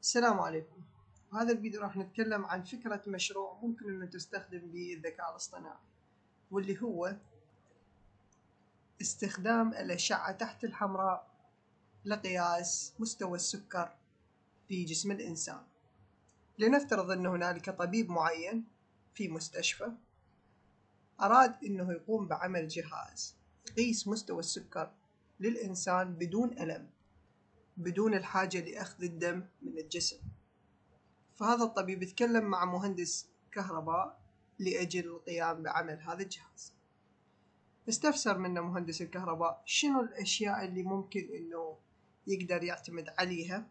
السلام عليكم. هذا الفيديو راح نتكلم عن فكرة مشروع ممكن إنه تستخدم به الذكاء الاصطناعي واللي هو استخدام الأشعة تحت الحمراء لقياس مستوى السكر في جسم الإنسان. لنفترض أن هنالك طبيب معين في مستشفى أراد أنه يقوم بعمل جهاز يقيس مستوى السكر للإنسان بدون ألم. بدون الحاجة لأخذ الدم من الجسم. فهذا الطبيب يتكلم مع مهندس كهرباء لأجل القيام بعمل هذا الجهاز. استفسر منه مهندس الكهرباء شنو الأشياء اللي ممكن إنه يقدر يعتمد عليها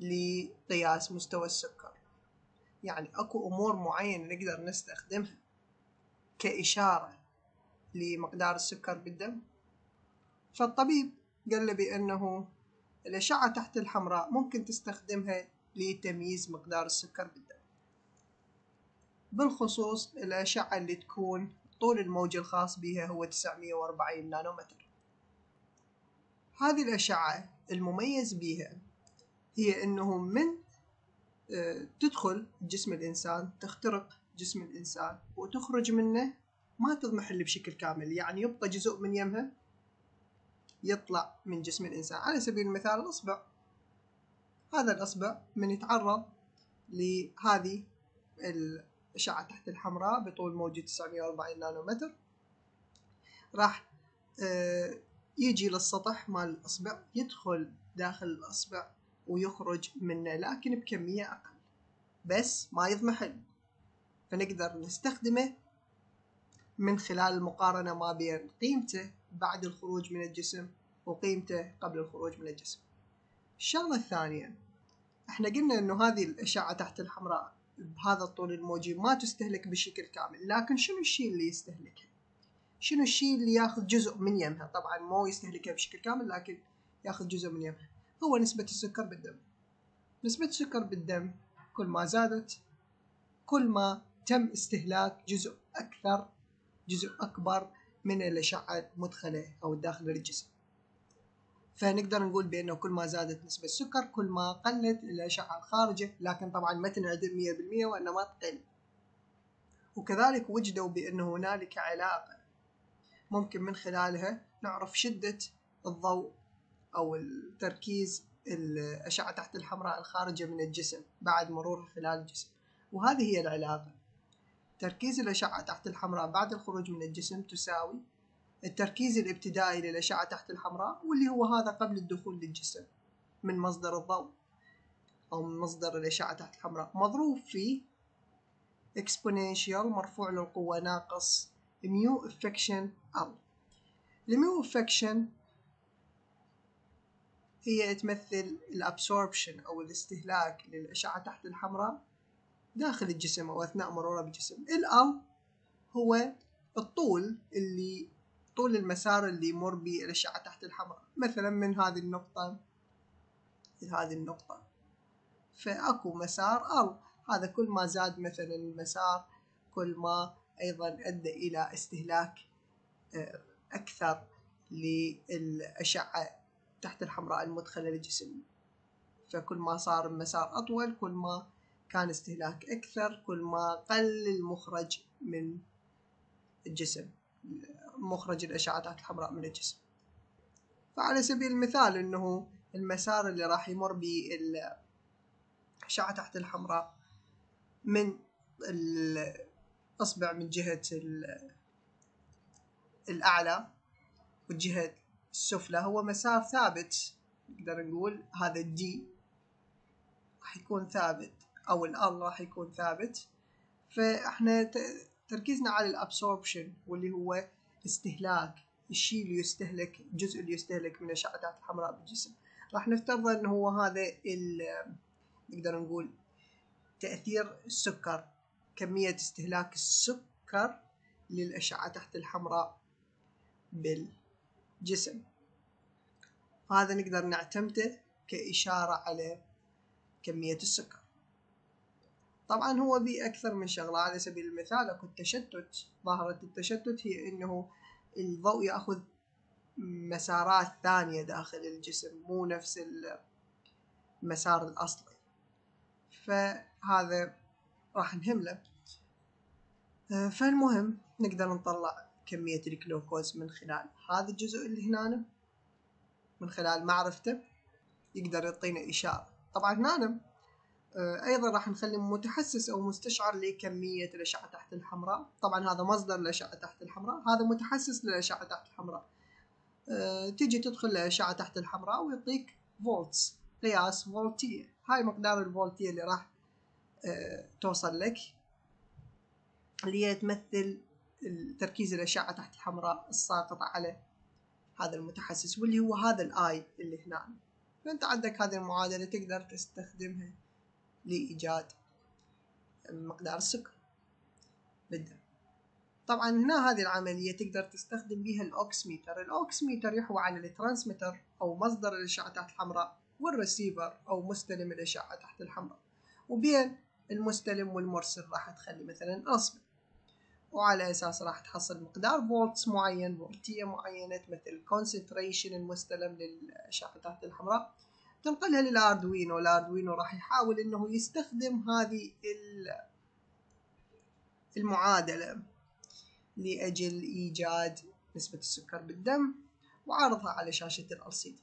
لقياس مستوى السكر. يعني أكو أمور معينة نقدر نستخدمها كإشارة لمقدار السكر بالدم. فالطبيب قال له بأنه الأشعة تحت الحمراء ممكن تستخدمها لتمييز مقدار السكر بالدم. بالخصوص الأشعة اللي تكون طول الموج الخاص بها هو 940 نانومتر. هذه الأشعة المميز بها هي أنه من آه، تدخل جسم الإنسان تخترق جسم الإنسان وتخرج منه ما تضمحل بشكل كامل يعني يبقى جزء من يمها يطلع من جسم الإنسان. على سبيل المثال الأصبع هذا الأصبع من يتعرض لهذه الأشعة تحت الحمراء بطول موجة 940 نانومتر. راح آه، يجي للسطح مال الأصبع يدخل داخل الأصبع ويخرج منه لكن بكمية أقل. بس ما يضمحل. فنقدر نستخدمه من خلال المقارنة ما بين قيمته بعد الخروج من الجسم وقيمته قبل الخروج من الجسم. الشغلة الثانية إحنا قلنا إنه هذه الأشعة تحت الحمراء بهذا الطول الموجي ما تستهلك بشكل كامل لكن شنو الشيء اللي يستهلكها؟ شنو الشيء اللي ياخذ جزء من يمها؟ طبعا مو يستهلكها بشكل كامل لكن ياخذ جزء من يمها. هو نسبة السكر بالدم. نسبة السكر بالدم كل ما زادت كل ما تم استهلاك جزء أكثر جزء أكبر من الأشعة المدخلة أو الداخل للجسم فنقدر نقول بأنه كل ما زادت نسبة السكر كل ما قلت الأشعة الخارجة لكن طبعا ما تنعدم 100% وإنما تقل. وكذلك وجدوا بأن هنالك علاقة ممكن من خلالها نعرف شدة الضوء أو التركيز الأشعة تحت الحمراء الخارجة من الجسم بعد مرور خلال الجسم. وهذه هي العلاقة. تركيز الأشعة تحت الحمراء بعد الخروج من الجسم تساوي التركيز الابتدائي للأشعة تحت الحمراء واللي هو هذا قبل الدخول للجسم من مصدر الضوء أو من مصدر الأشعة تحت الحمراء. مضروب في exponential مرفوع للقوة ناقص mu effective L. ال mu effective هي تمثل ال absorption أو الاستهلاك للأشعة تحت الحمراء. داخل الجسم أو أثناء مرورها بالجسم. ال هو الطول اللي طول المسار اللي يمر به الأشعة تحت الحمراء. مثلا من هذه النقطة إلى هذه النقطة. فأكو مسار أرض. هذا كل ما زاد مثلا المسار كل ما أيضا أدى إلى استهلاك آه، أكثر للأشعة تحت الحمراء المدخلة للجسم. فكل ما صار المسار أطول كل ما كان استهلاك أكثر كل ما قل المخرج من الجسم مخرج الأشعة الحمراء من الجسم. فعلى سبيل المثال أنه المسار اللي راح يمر به الأشعة تحت الحمراء من الأصبع من جهة الأعلى والجهة السفلى هو مسار ثابت نقدر نقول هذا ال D راح يكون ثابت. أو ال L راح يكون ثابت. فإحنا تركيزنا على ال absorption واللي هو استهلاك الشيء اللي يستهلك الجزء اللي يستهلك من الشعرات الحمراء بالجسم. راح نفترض إنه هو هذا نقدر نقول تأثير السكر كمية استهلاك السكر للأشعة تحت الحمراء بالجسم. هذا نقدر نعتمده كإشارة على كمية السكر. طبعا هو بي أكثر من شغلة على سبيل المثال أكو التشتت. ظاهرة التشتت هي أنه الضوء يأخذ مسارات ثانية داخل الجسم مو نفس ال المسار الأصلي. فهذا راح نهمله آه، فالمهم نقدر نطلع كمية الجلوكوز من خلال هذا الجزء اللي هنا من خلال معرفته. يقدر يعطينا إشارة. طبعا هنا آه، أيضا راح نخلي متحسس أو مستشعر لكمية الأشعة تحت الحمراء. طبعا هذا مصدر الأشعة تحت الحمراء. هذا متحسس للأشعة تحت الحمراء. أه تيجي تدخل الأشعة تحت الحمراء ويعطيك فولتس قياس فولتية هاي مقدار الفولتية اللي راح أه توصل لك. اللي هي تمثل تركيز الأشعة تحت الحمراء الساقط على هذا المتحسس واللي هو هذا ال I اللي هنا. فأنت عندك هذه المعادلة تقدر تستخدمها. لإيجاد مقدار السكر بالدم طبعا هنا هذه العملية تقدر تستخدم بها ال oximeter ال oximeter يحوي على ال transmitter أو مصدر الأشعة تحت الحمراء والرسيفر أو مستلم الأشعة تحت الحمراء. وبين المستلم والمرسل راح تخلي مثلا أصبع. وعلى أساس راح تحصل مقدار فولتس معين فولتية معينة تمثل concentration المستلم للأشعة تحت الحمراء. تنقلها لل Arduino. ال Arduino راح يحاول إنه يستخدم هذه المعادلة لأجل إيجاد نسبة السكر بالدم وعرضها على شاشة ال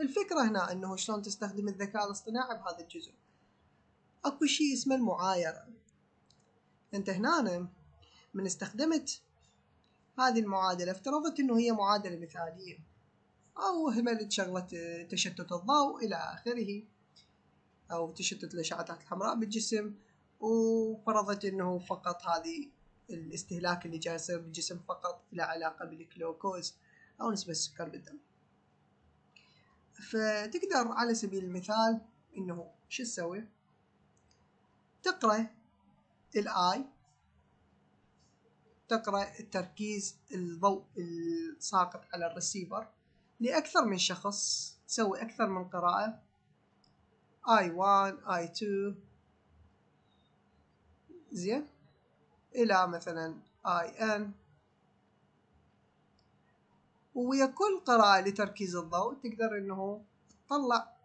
الفكرة هنا أنه شلون تستخدم الذكاء الاصطناعي بهذا الجزء؟ أكو شيء اسمه المعايرة. أنت هنا من استخدمت هذه المعادلة افترضت أنه هي معادلة مثالية. أو هملت شغلة تشتت الضوء إلى آخره أو تشتت الأشعة الحمراء بالجسم وفرضت أنه فقط هذه الاستهلاك اللي جاي يصير بالجسم فقط له علاقة بالجلوكوز أو نسبة السكر بالدم. فتقدر على سبيل المثال إنه شو تسوي؟ تقرأ الآي تقرأ التركيز الضوء الساقط على الرسيفر. لأكثر من شخص تسوي أكثر من قراءة. I1 I2 زين. إلى مثلا IN ويا كل قراءة لتركيز الضوء تقدر إنه تطلع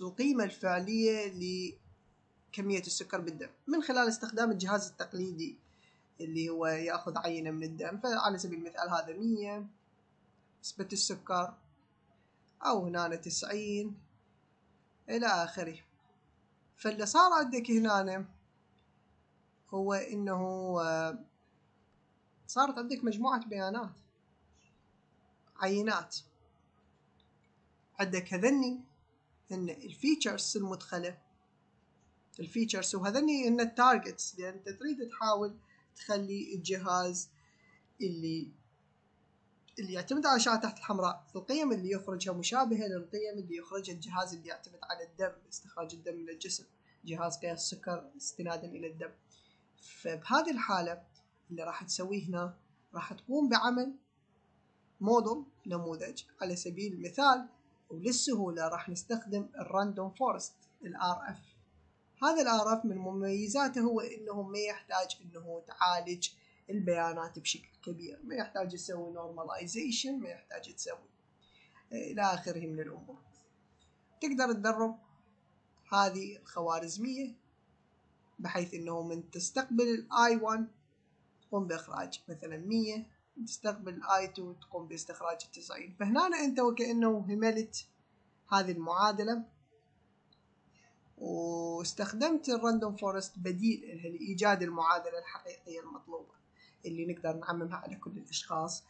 القيمة الفعلية لكمية السكر بالدم. من خلال استخدام الجهاز التقليدي اللي هو يأخذ عينة من الدم. فعلى سبيل المثال هذا مية. نسبة السكر أو هنا تسعين إلى آخره. فاللي صار عندك هنا هو إنه آه، صارت عندك مجموعة بيانات عينات. عندك هذني هن ال features المدخلة. ال features وهذني هن ال targets لأن أنت تريد تحاول تخلي الجهاز اللي اللي يعتمد على الأشعة تحت الحمراء القيم اللي يخرجها مشابهة للقيم اللي يخرجها الجهاز اللي يعتمد على الدم استخراج الدم من الجسم جهاز قياس السكر استنادا إلى الدم. فبهذه الحالة اللي راح تسويه هنا راح تقوم بعمل موديل نموذج. على سبيل المثال وللسهولة راح نستخدم ال random forest ال RF هذا ال RF من مميزاته هو إنه ما يحتاج إنه تعالج البيانات بشكل كبير. ما يحتاج تسوي normalization ما يحتاج تسوي إلى آخره من الأمور. تقدر تدرب هذه الخوارزمية بحيث أنه من تستقبل ال I 1 تقوم بإخراج مثلا 100 تستقبل ال I 2 تقوم باستخراج 90 فهنا أنت وكأنه هملت هذه المعادلة واستخدمت ال random forest بديل لإيجاد المعادلة الحقيقية المطلوبة. اللي نقدر نعممها على كل الأشخاص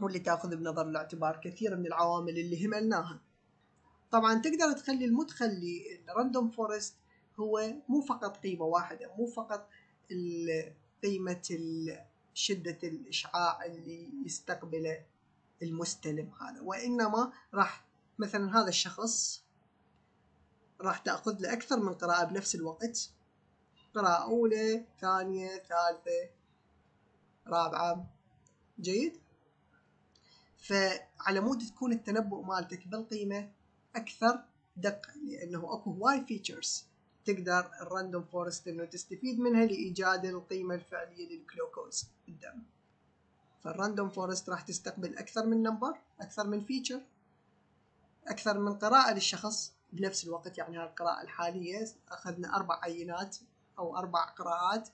واللي تأخذ بنظر الاعتبار كثير من العوامل اللي هملناها. طبعا تقدر تخلي المدخل لل random forest هو مو فقط قيمة واحدة مو فقط قيمة شدة الإشعاع اللي يستقبله المستلم هذا وإنما راح مثلا هذا الشخص راح تأخذ له أكثر من قراءة بنفس الوقت قراءة أولى ثانية ثالثة رابعة جيد؟ فعلى مود تكون التنبؤ مالتك بالقيمة أكثر دقة لأنه أكو هواي features تقدر ال random forest إنه تستفيد منها لإيجاد القيمة الفعلية للجلوكوز بالدم. فال random forest راح تستقبل أكثر من number أكثر من feature أكثر من قراءة للشخص. بنفس الوقت يعني هاي القراءة الحالية أخذنا أربع عينات أو أربع قراءات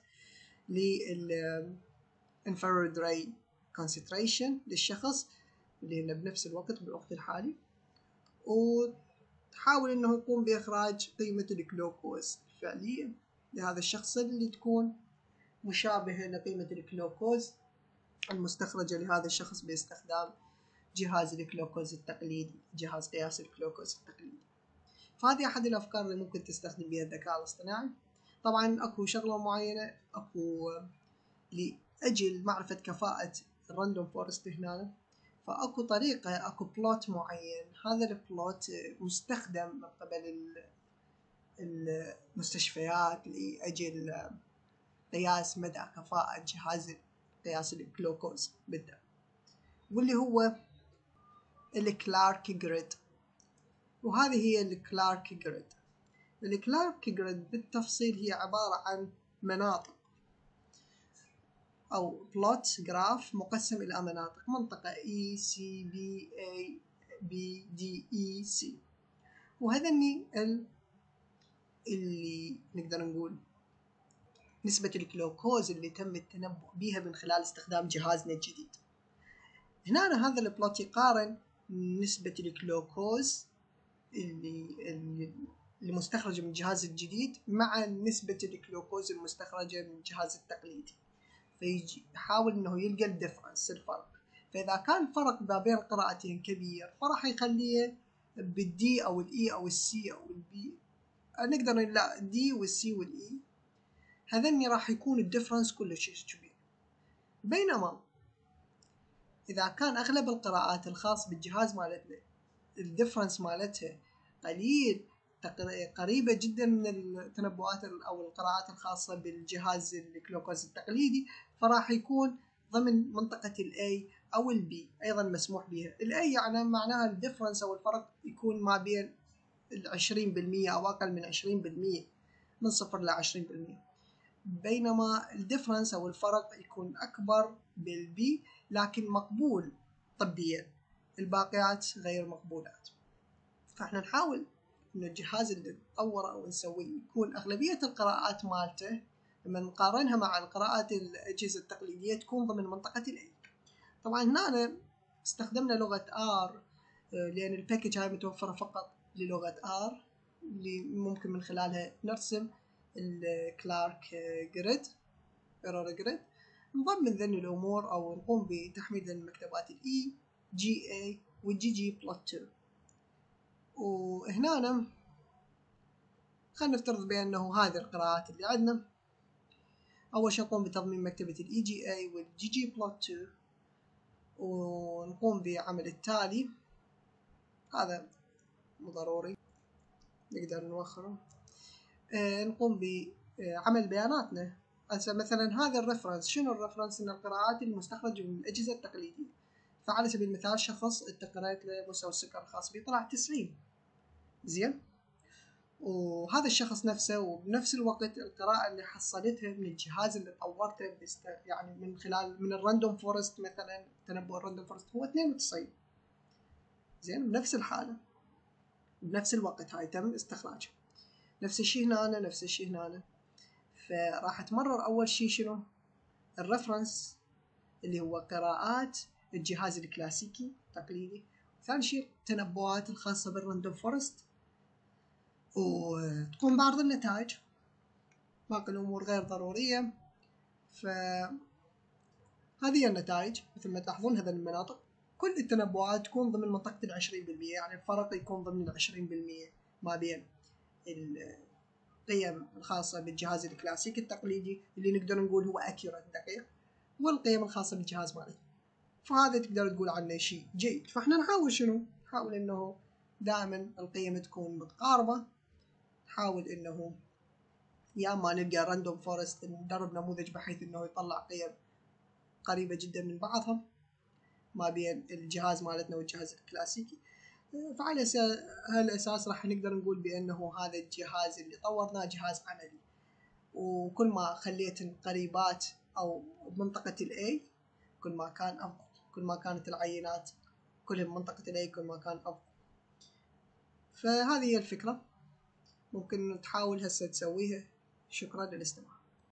لل infrared ray concentration للشخص اللي هن بنفس الوقت بالوقت الحالي وتحاول إنه يقوم بإخراج قيمة الجلوكوز الفعلية لهذا الشخص اللي تكون مشابهة لقيمة الجلوكوز المستخرجة لهذا الشخص باستخدام جهاز الجلوكوز التقليدي جهاز قياس الجلوكوز التقليدي. فهذه أحد الأفكار اللي ممكن تستخدم بها الذكاء الاصطناعي طبعا أكو شغلة معينة أكو لأجل معرفة كفاءة ال random forest هنا. فأكو طريقة أكو plot معين. هذا ال plot مستخدم من قبل المستشفيات لأجل قياس مدى كفاءة جهاز قياس الجلوكوز بالدم واللي هو ال Clarke grid وهذه هي ال Clarke grid ال Clarke grid بالتفصيل هي عبارة عن مناطق. أو plot graph مقسم إلى مناطق. منطقة E C B A B D E C. وهذني ال اللي نقدر نقول نسبة الجلوكوز اللي تم التنبؤ بها من خلال استخدام جهازنا الجديد هنا هذا البلوت يقارن نسبة الجلوكوز اللي المستخرجة من الجهاز الجديد مع نسبة الجلوكوز المستخرجة من الجهاز التقليدي. فيجي يحاول إنه يلقى الدفرنس الفرق فإذا كان الفرق ما بين القراءتين كبير فراح يخليه بالدي أو الاي أو السي أو البي نقدر لا ال D وال C وال E هذني راح يكون ال difference كلش كبير. بينما إذا كان أغلب القراءات الخاص بالجهاز مالتنا ال difference مالتها قليل قريبة جدا من التنبؤات أو القراءات الخاصة بالجهاز الجلوكوز التقليدي فراح يكون ضمن منطقة ال A أو ال B أيضا مسموح بها. ال A يعني معناها ال difference أو الفرق يكون ما بين العشرين بالمية أو أقل من عشرين بالمية من صفر لعشرين بالمية. بينما ال difference أو الفرق يكون أكبر بال B لكن مقبول طبيا. الباقيات غير مقبولات. فإحنا نحاول إن الجهاز اللي نطوره أو نسويه يكون أغلبية القراءات مالته لما نقارنها مع القراءات الأجهزة التقليدية تكون ضمن منطقة ال A طبعا هنا استخدمنا لغة R آه، لأن ال package هاي متوفرة فقط للغة R اللي ممكن من خلالها نرسم ال Clarke grid error grid نضمن ذن الأمور أو نقوم بتحميل المكتبات ال ega وال ggplot2 وهنا خلينا نفترض بأنه هذه القراءات اللي عندنا أول شيء نقوم بتضمين مكتبة ال EGA وال ggplot2 ونقوم بعمل التالي. هذا مو ضروري نقدر نوخره. آه نقوم بعمل بياناتنا. مثلا هذا ال reference شنو ال reference إن القراءات المستخرجة من الأجهزة التقليدية. فعلى سبيل المثال شخص انت قريت له مستوى السكر الخاص به طلع 90 زين؟ وهذا الشخص نفسه وبنفس الوقت القراءة اللي حصلتها من الجهاز اللي طورته يعني من خلال من ال random forest مثلا تنبؤ ال random forest هو 92 زين بنفس الحالة. بنفس الوقت هاي تم استخراجه نفس الشيء هنا نفس الشيء هنا. فراح تمرر أول شيء شنو؟ ال reference اللي هو قراءات الجهاز الكلاسيكي التقليدي ثاني شيء التنبؤات الخاصة بال random forest. وتقوم بعرض النتائج. باقي الأمور غير ضرورية. ف هذه النتائج. مثل ما تلاحظون هذا المناطق. كل التنبؤات تكون ضمن منطقة العشرين بالمية. يعني الفرق يكون ضمن العشرين بالمية ما بين القيم الخاصة بالجهاز الكلاسيكي التقليدي اللي نقدر نقول هو accurate دقيق والقيم الخاصة بالجهاز مالتنا فهذا تقدر تقول عنه شيء جيد. فإحنا نحاول شنو؟ نحاول إنه دائما القيم تكون متقاربة. نحاول إنه يا اما نلقى random forest ندرب نموذج بحيث إنه يطلع قيم قريبة جدا من بعضها ما بين الجهاز مالتنا والجهاز الكلاسيكي. فعلى هالأساس راح نقدر نقول بأنه هذا الجهاز اللي طورناه جهاز عملي. وكل ما خليت قريبات أو بمنطقة ال A كل ما كان أفضل. كل ما كانت العينات كلها بمنطقة ال A كل ما كان أفضل. فهذه هي الفكرة. ممكن تحاول هسه تسويها شكرا للاستماع.